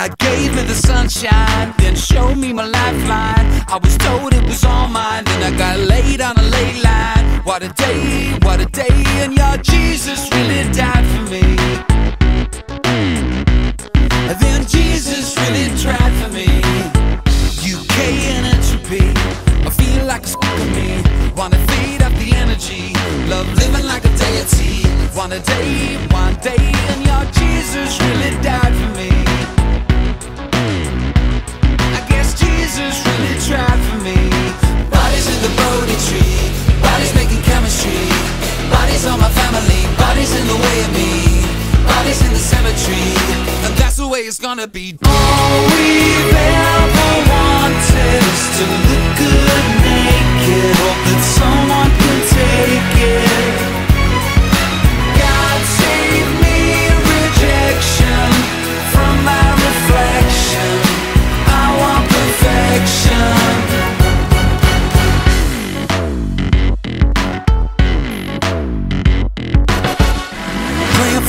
God gave me the sunshine, then showed me my lifeline. I was told it was all mine, then I got laid on a ley line. What a day, what a day, and your Jesus really died for me. Like a me. Wanna feed up the energy, love living like a deity. One day, one day, and your Jesus really died for me. I guess Jesus really tried for me. Bodies in the Bodhi tree, bodies making chemistry. Bodies on my family, bodies in the way of me. Bodies in the cemetery, and that's the way it's gonna be. All we've ever wanted is to look good naked.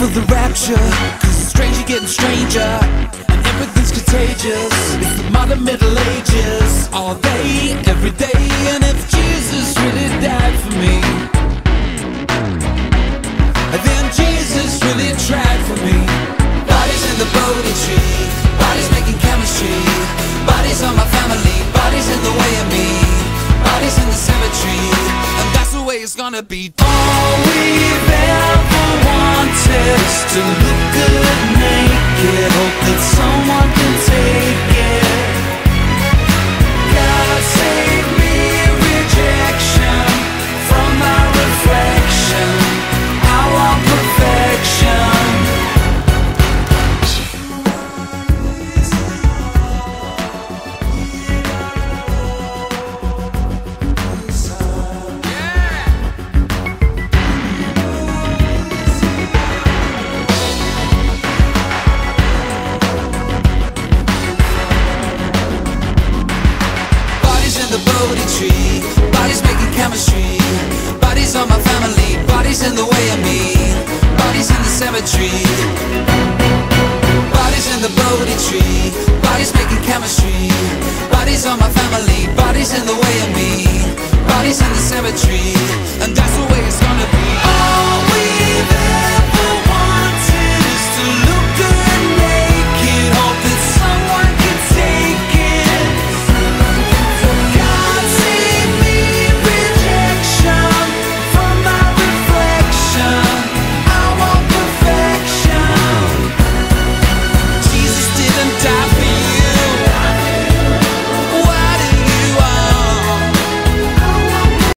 For the rapture, cause it's stranger getting stranger. And everything's contagious. It's the modern Middle Ages. All day, every day. And if Jesus really died for me, then Jesus really tried for me. Bodies in the Bodhi tree, bodies making chemistry. Bodies on my family, bodies in the way of me. Bodies in the cemetery, and that's the way it's gonna be. All ever wanted to look good naked. Hope that someone. bodies in the way.